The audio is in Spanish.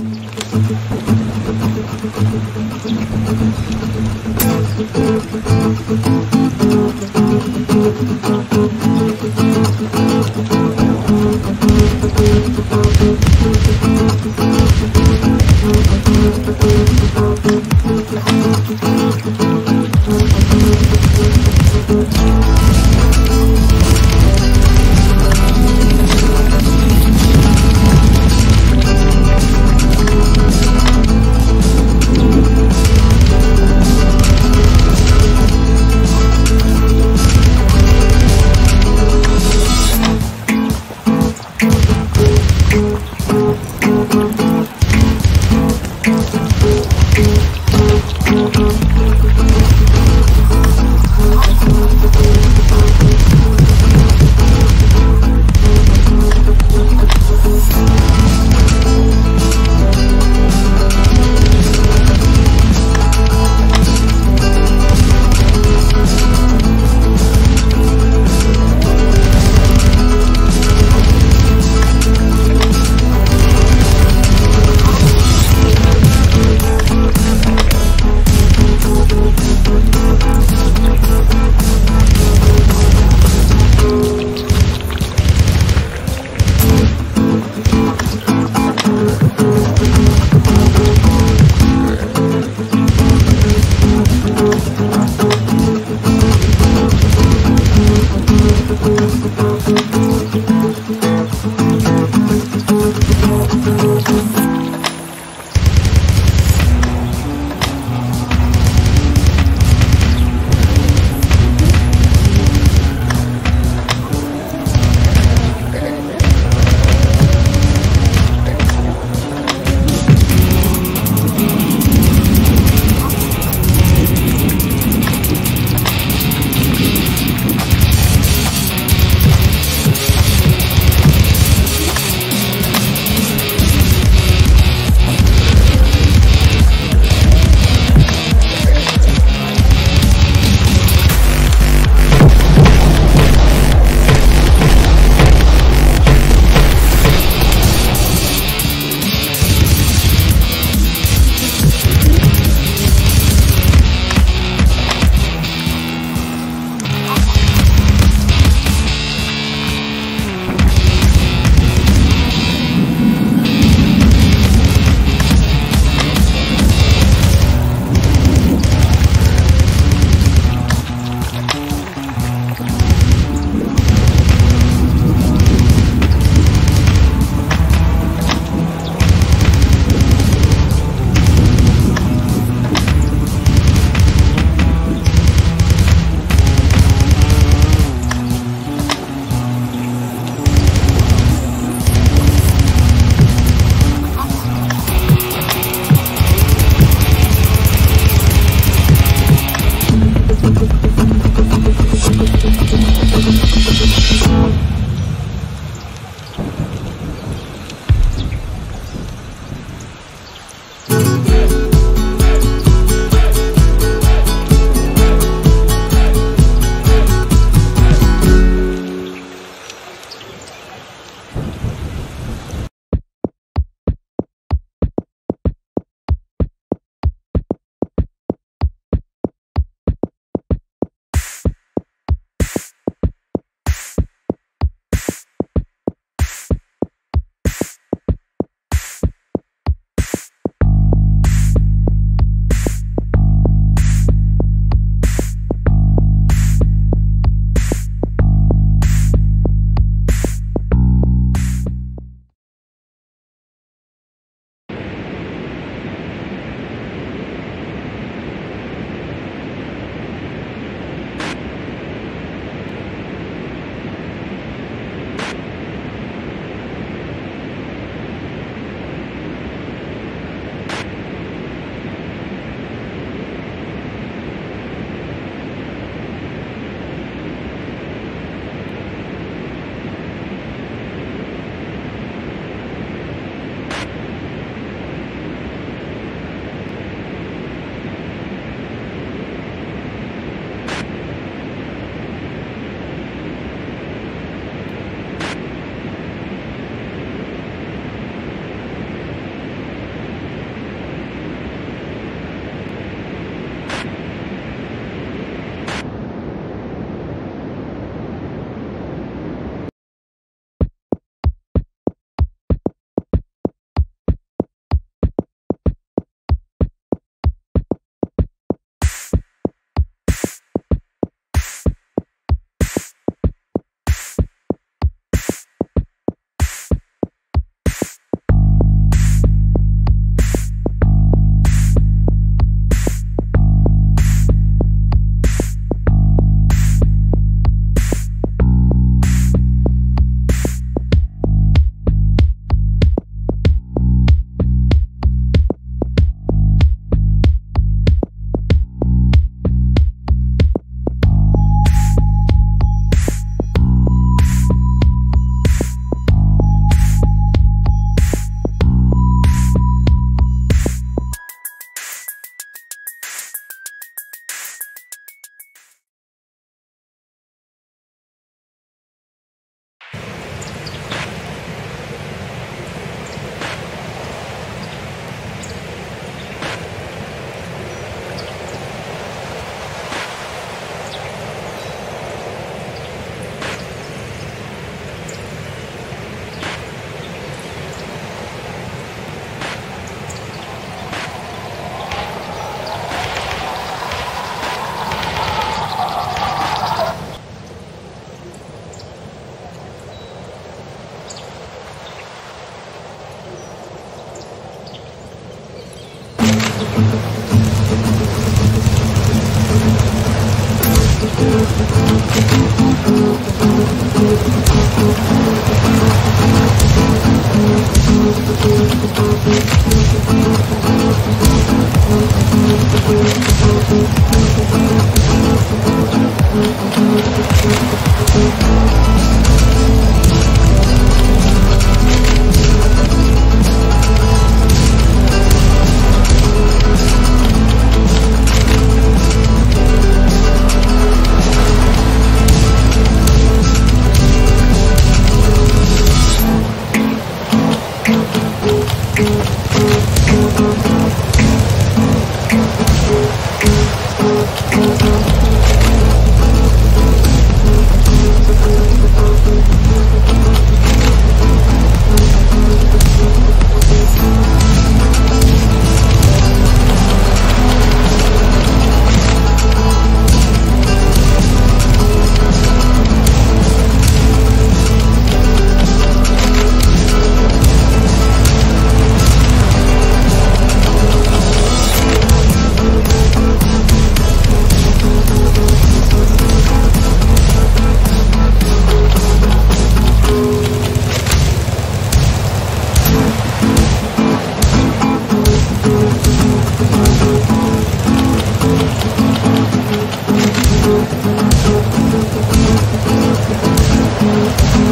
Thank